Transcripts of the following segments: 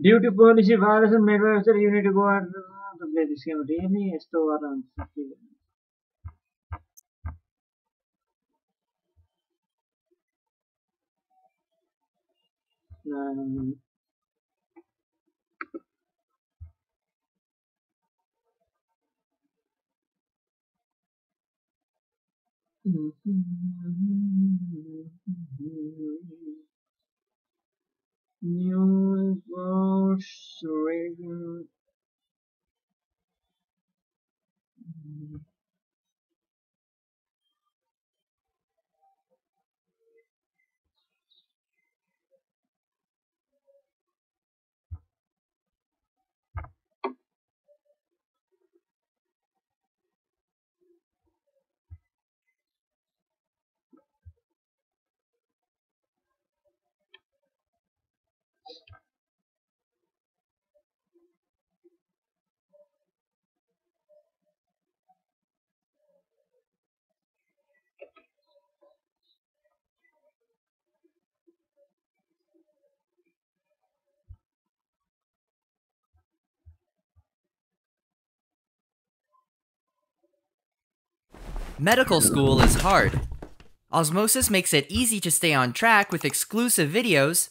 Due to policy violation made by officer, you need to go out to play this game. Really? यस्तो गरेर हुन्छ के New World Revision Medical school is hard. Osmosis makes it easy to stay on track with exclusive videos,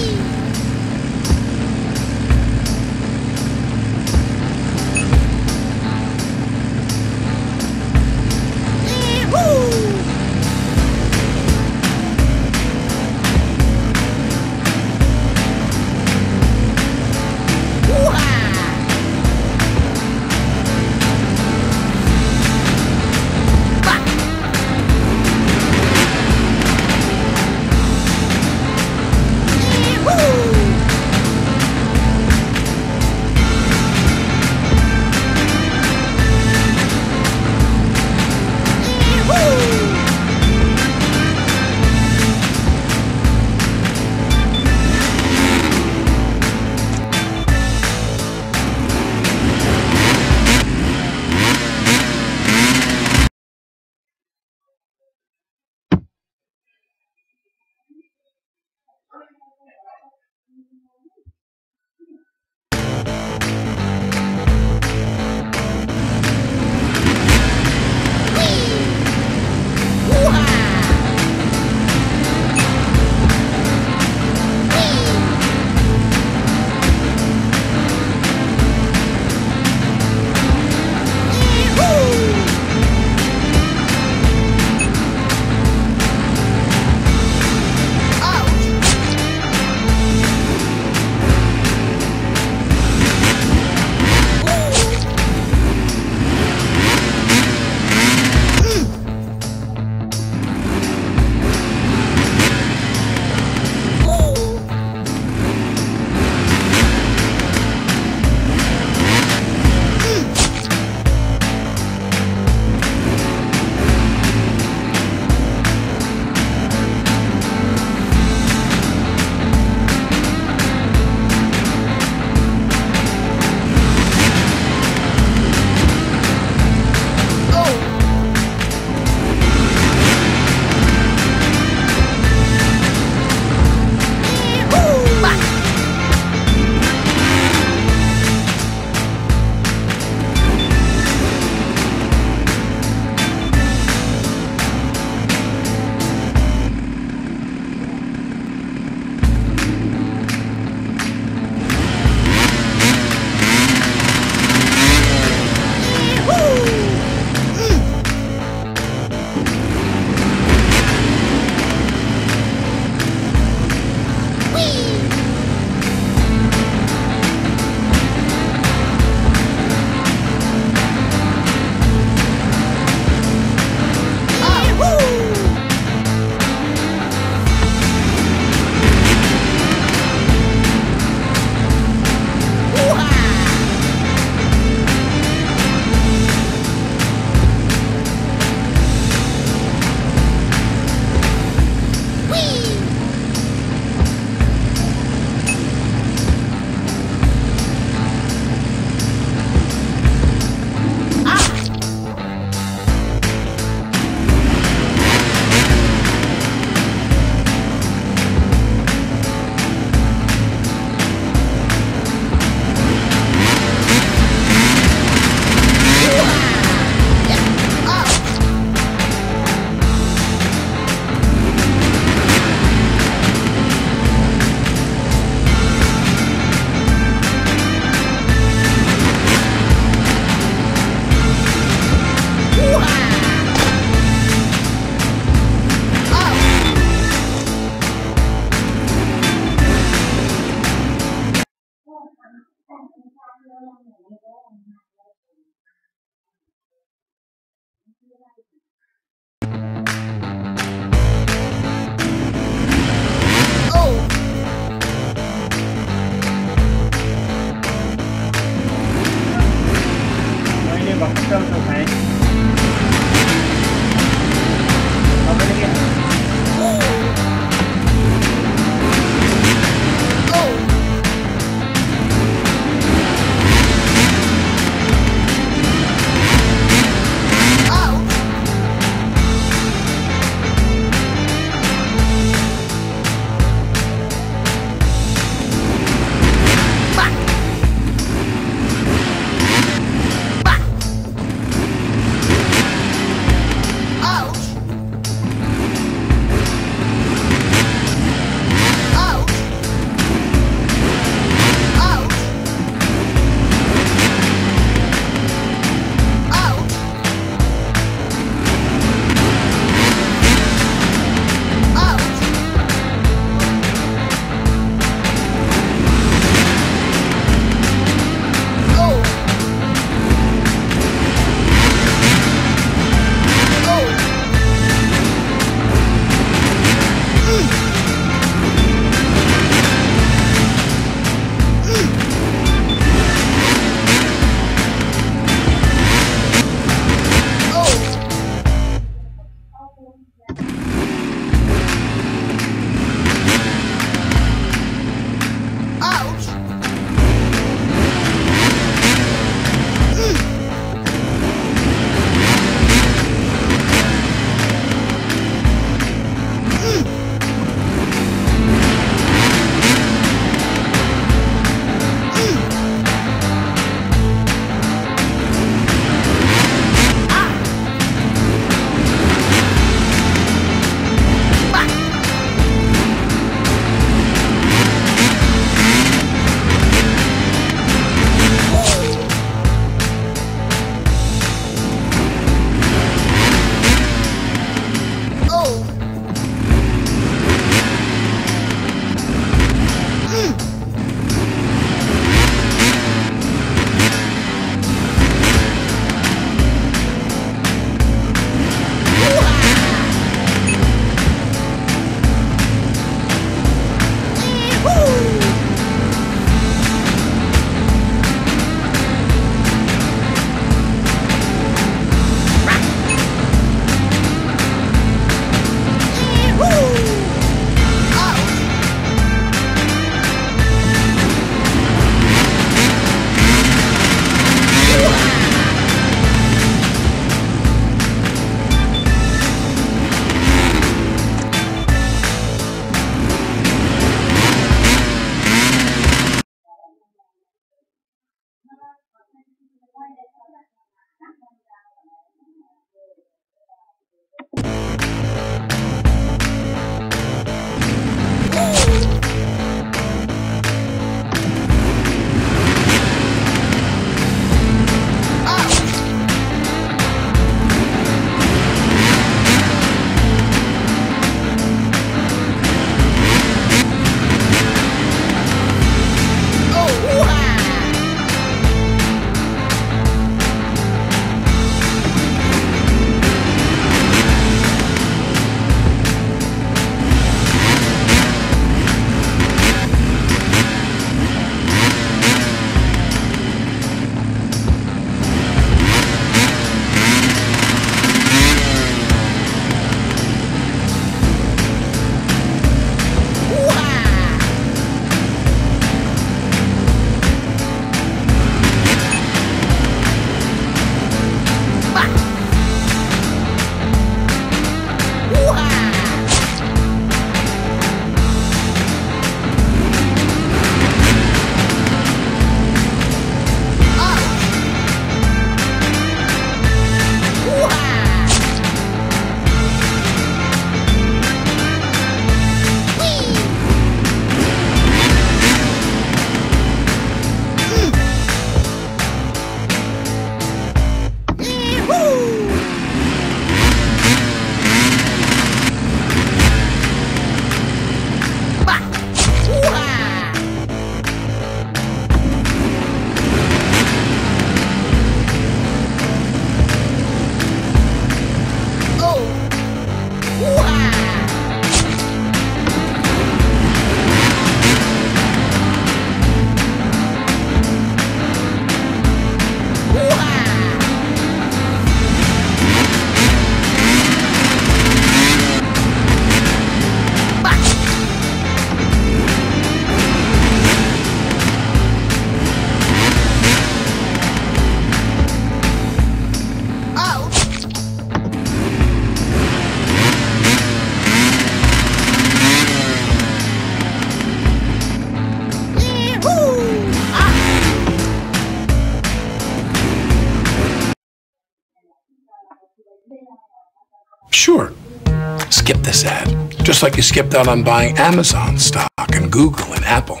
this ad. Just like you skipped out on buying Amazon stock and Google and Apple.